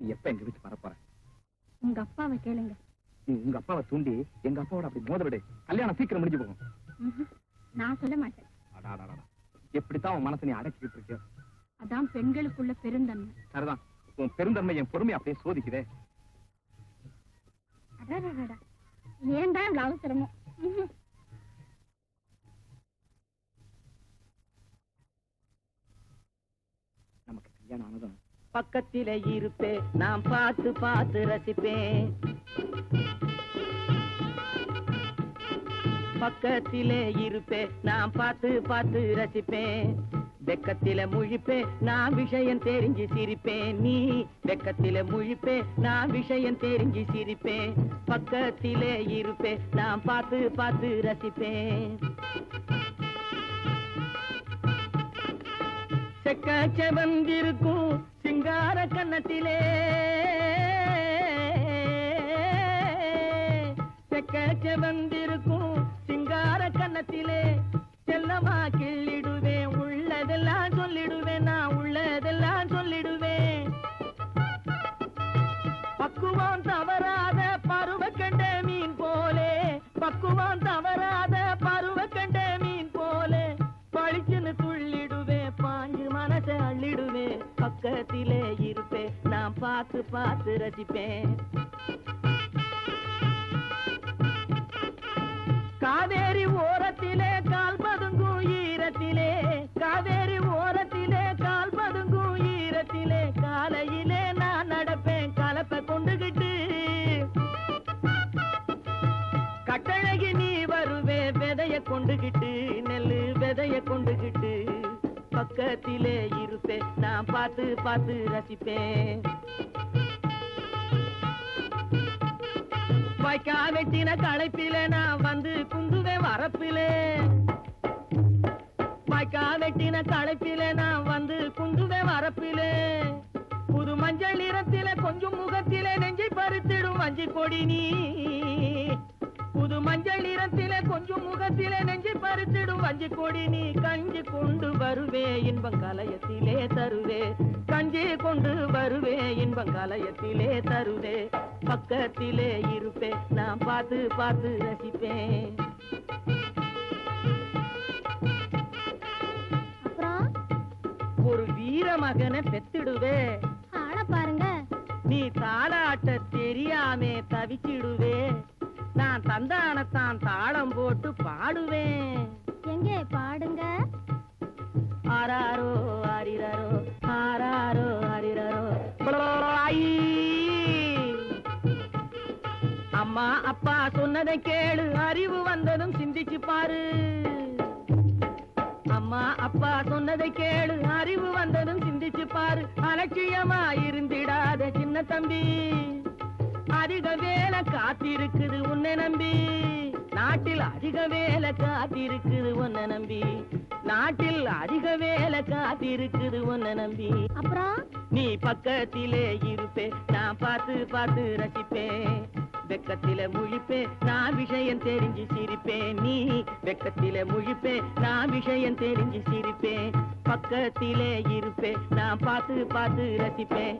நீ எப்ப எங்க வீட்டு வரப்போற உங்க அப்பாவை கேளுங்க. நீ உங்க அப்பாவை தூண்டி எங்க அப்பாவோட அப்படி மோத விடு. கல்யாணம் சீக்கிரம் முடிஞ்சு போகும். நான் சொல்ல மாட்டேன். எப்படித்தான் உன் மனசை நீ இருக்கியோ அதான் பெண்களுக்குள்ள பெருந்தன்மை. சரிதான். உன் பெருந்தன்மை என் பொறுமை அப்படியே சோதிக்குதே. அடடடடா. ஏன்டா இவ்வளவு அவசரமோ. நமக்கு கல்யாணம் ஆனதும் பக்கத்தில இருப்பேன் நான் பார்த்து பார்த்து ரசிப்பேன். பக்கத்திலே இருப்பேன் நான் பார்த்து பார்த்து ரசிப்பேன். வெக்கத்தில முழிப்பேன் நான் விஷயம் தெரிஞ்சு சிரிப்பேன். நீ வெக்கத்தில முழிப்பேன் நான் விஷயம் தெரிஞ்சு சிரிப்பேன். பக்கத்திலே இருப்பேன் நான் பார்த்து பார்த்து ரசிப்பேன். செக்க செவந்திருக்கும் சிங்கார கன்னத்திலே. செக்கச்ச வந்திருக்கும் சிங்கார கன்னத்திலே. செல்லமா கிள்ளிடுவேன் உள்ளதெல்லாம் சொல்லிடுவேன் நான் உள்ளதெல்லாம் சொல்லிடுவேன். பக்குவம் தவறு பார்த்து பார்த்து ரசிப்பேன். காவேரி ஓரத்திலே கால் பதுங்கும் ஈரத்திலே காவேரி ஓரத்திலே கால் பதுங்கும் ஈரத்திலே காலையிலே நான் நடப்பேன் கலப்பை கொண்டுகிட்டு. கட்டழகி நீ வருவே விதைய கொண்டுகிட்டு நெல்லு விதைய கொண்டுகிட்டு. பக்கத்திலே இருப்பேன் நான் பார்த்து பார்த்து ரசிப்பேன். வாய்க்கா வெட்டின களைப்பிலே நான் வந்து குந்துவே வரப்பிலே. வாய்க்கா வெட்டின களைப்பிலே நான் வந்து குந்துவே வரப்பிலே. புது மஞ்சள் நிறத்திலே கொஞ்சம் முகத்திலே நெஞ்சை பறித்திடும் மஞ்சள் கொடி நீ. மஞ்சள் நிறத்திலே கொஞ்சம் முகத்திலே நெஞ்சை பறித்திடும். வஞ்சி கொடி நீ கஞ்சி கொண்டு வருவே இன்பம் கலயத்திலே தருவே. கஞ்சி கொண்டு வருவே இன்பம் கலயத்திலே தருவே. பக்கத்திலே இருப்பேன் நான் பார்த்து பார்த்து ரசிப்பேன். ஒரு வீர மகனை பெத்திடுவே ஆள பாருங்க. நீ தாளாட்ட தெரியாமே தவிச்சிடுவே. நான் தந்தானத்தான் தாளம் போட்டு பாடுவேன். எங்கே பாடுங்க? ஆராரோ ஆரிரரோ ஆராரோ ஆரிரரோ. ஐ! அம்மா அப்பா சொன்னதை கேளு அறிவு வந்ததும் சிந்திச்சு பாரு. அம்மா அப்பா சொன்னதை கேளு அறிவு வந்ததும் சிந்திச்சு பாரு. அலட்சியமா இருந்திடாத சின்ன தம்பி. அதிக வேலை காத்திருக்குது உன்னை நம்பி. நாட்டில் அதிக வேலை காத்திருக்குது உன்னை நம்பி. நாட்டில் அதிக வேலை காத்திருக்குது உன்னை நம்பி. அப்புறம்? நீ பக்கத்திலே இருப்பே நான் பார்த்து பார்த்து ரசிப்பேன் வெக்கத்தில முழிப்பேன் நான் விஷயம் தெரிஞ்சு சிரிப்பேன் நீ வெக்கத்தில முழிப்பேன் நான் விஷயம் தெரிஞ்சு சிரிப்பேன் பக்கத்திலே இருப்பேன் நான் பார்த்து பார்த்து ரசிப்பேன்